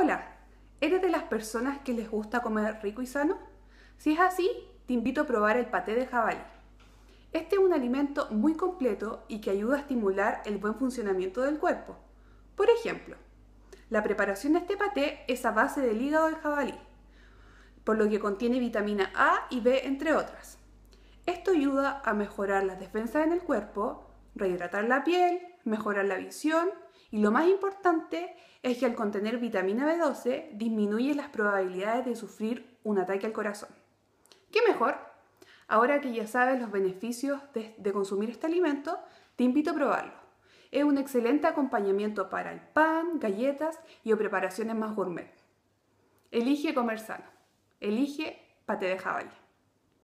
Hola, ¿eres de las personas que les gusta comer rico y sano? Si es así, te invito a probar el paté de jabalí. Este es un alimento muy completo y que ayuda a estimular el buen funcionamiento del cuerpo. Por ejemplo, la preparación de este paté es a base del hígado del jabalí, por lo que contiene vitamina A y B entre otras. Esto ayuda a mejorar las defensas en el cuerpo, rehidratar la piel, mejorar la visión y lo más importante es que al contener vitamina B12 disminuye las probabilidades de sufrir un ataque al corazón. ¿Qué mejor? Ahora que ya sabes los beneficios de, de consumir este alimento, te invito a probarlo. Es un excelente acompañamiento para el pan, galletas y o preparaciones más gourmet. Elige comer sano. Elige pate de jabalí.